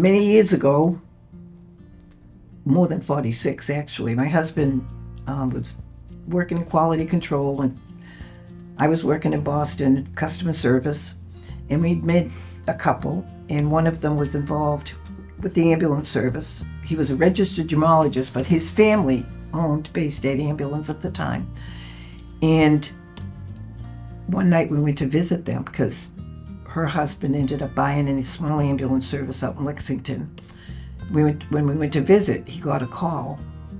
many years ago, more than 46 actually, my husband um, was working in quality control and I was working in Boston, customer service, and we'd met a couple, and one of them was involved with the ambulance service. He was a registered gemologist, but his family owned Bay State Ambulance at the time. And one night we went to visit them because her husband ended up buying a small ambulance service out in Lexington. We went, when we went to visit, he got a call.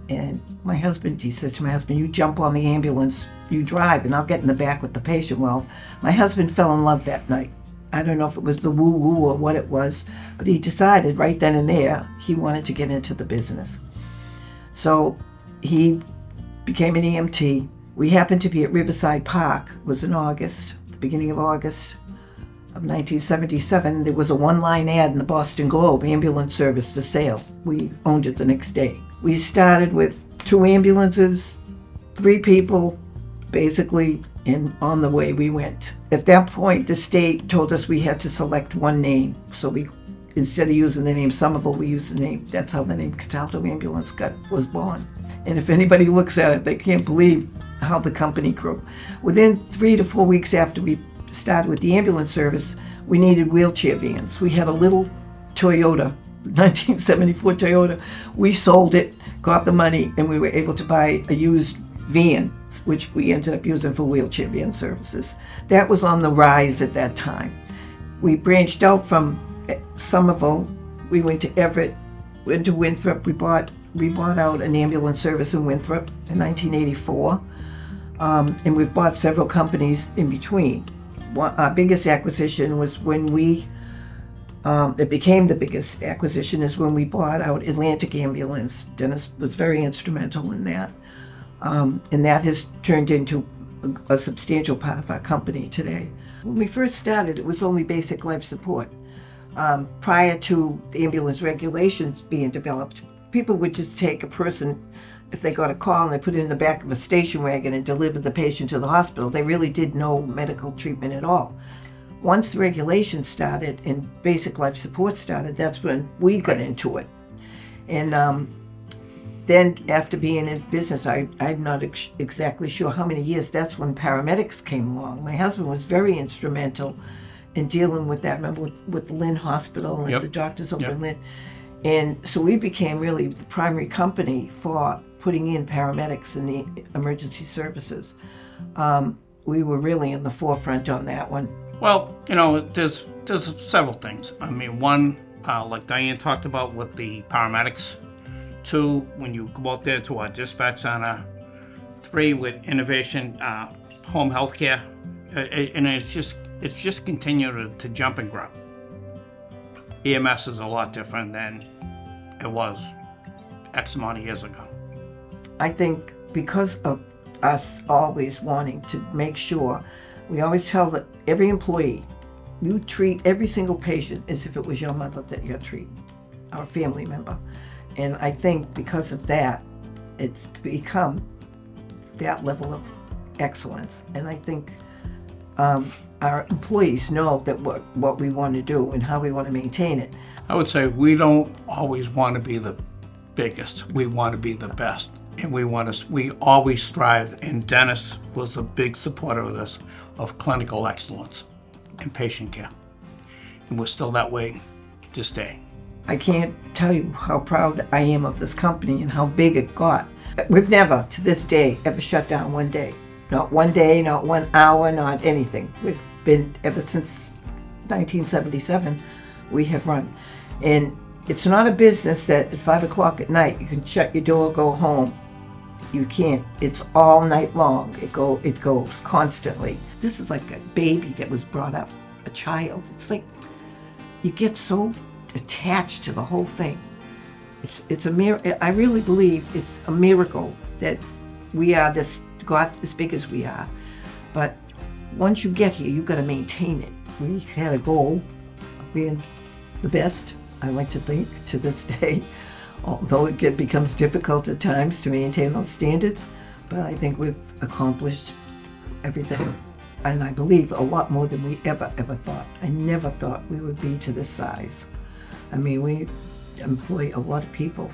And my husband, he said to my husband, You jump on the ambulance, you drive, and I'll get in the back with the patient. Well, my husband fell in love that night. I don't know if it was the woo woo or what it was, but he decided right then and there he wanted to get into the business. So he became an EMT. We happened to be at Riverside Park, it was in August, the beginning of August of 1977. There was a one line ad in the Boston Globe ambulance service for sale. We owned it the next day. We started with two ambulances, three people, basically, and on the way we went. At that point, the state told us we had to select one name. So we, instead of using the name Somerville, we used the name, that's how the name Cataldo Ambulance got, was born. And if anybody looks at it, they can't believe how the company grew. Within three to four weeks after we started with the ambulance service, we needed wheelchair vans. We had a little Toyota, 1974 Toyota. We sold it, got the money, and we were able to buy a used van, which we ended up using for wheelchair van services. That was on the rise at that time. We branched out from Somerville. We went to Everett, went to Winthrop. We bought we bought out an ambulance service in Winthrop in 1984, um, and we've bought several companies in between. Our biggest acquisition was when we um, it became the biggest acquisition is when we bought out Atlantic Ambulance. Dennis was very instrumental in that. Um, and that has turned into a, a, substantial part of our company today. When we first started, it was only basic life support. Um, prior to the ambulance regulations being developed, people would just take a person, if they got a call and they put it in the back of a station wagon and delivered the patient to the hospital. They really did no medical treatment at all. Once the regulations started and basic life support started, that's when we got into it. And um, then after being in business, I, I'm not ex- exactly sure how many years, that's when paramedics came along. My husband was very instrumental in dealing with that. Remember with, with Lynn Hospital and Yep. the doctors over Yep. in Lynn? And so we became really the primary company for putting in paramedics in the emergency services. Um, we were really in the forefront on that one. Well, you know, there's there's several things. I mean, one, uh, like Diane talked about with the paramedics. Two, when you go out there to our dispatch center. Three, with innovation, uh, home healthcare, uh, uh, and it's just it's just continued to, to jump and grow. EMS is a lot different than it was X amount of years ago. I think because of us always wanting to make sure, we always tell that every employee, you treat every single patient as if it was your mother that you're treating, our family member. And I think because of that, it's become that level of excellence. And I think um, our employees know that what, what we want to do and how we want to maintain it. I would say we don't always want to be the biggest. We want to be the best. And we want to, we always strive, and Dennis was a big supporter of this, of clinical excellence and patient care. And we're still that way to this day. I can't tell you how proud I am of this company and how big it got. We've never, to this day, ever shut down one day. Not one day, not one hour, not anything. We've been, ever since 1977, we have run. And it's not a business that at 5 o'clock at night you can shut your door, go home. You can't. It's all night long. It go. It goes constantly. This is like a baby that was brought up, a child. It's like you get so attached to the whole thing. It's it's a mir- I really believe it's a miracle that we are this got as big as we are. But once you get here, you got to maintain it. We had a goal of being the best. I like to think to this day, although it becomes difficult at times to maintain those standards. But I think we've accomplished everything, and I believe a lot more than we ever ever thought. I never thought we would be to this size. I mean, we employ a lot of people.